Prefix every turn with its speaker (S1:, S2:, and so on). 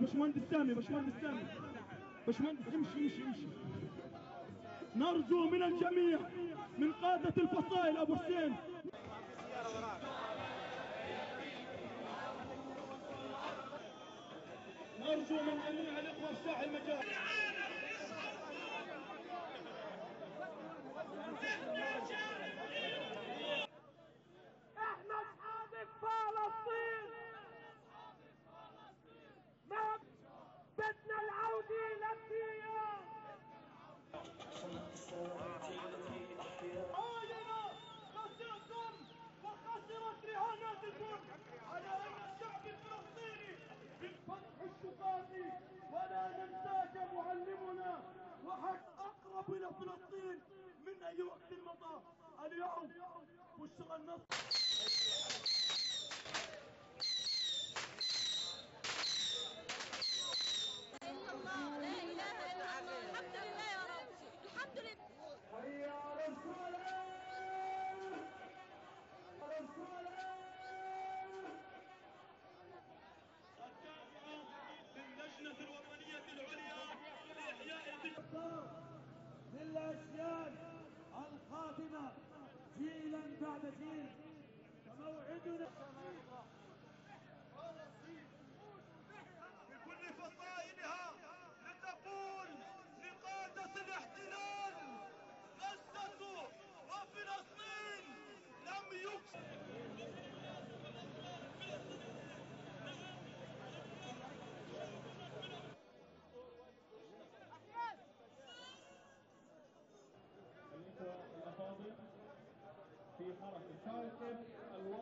S1: باشمهندس سامي باشمهندس سامي. باشمهندس امشي امشي امشي. نرجو من الجميع من قادة الفصائل أبو حسين. نرجو من جميع الإخوة السعي المجال وقت المطاف. اليوم بشرى النصر.
S2: ويا رسول الله
S1: رسول الله للجنة الوطنية العليا لإحياء للأسياد. بعد زين فموعدنا.
S3: في حركة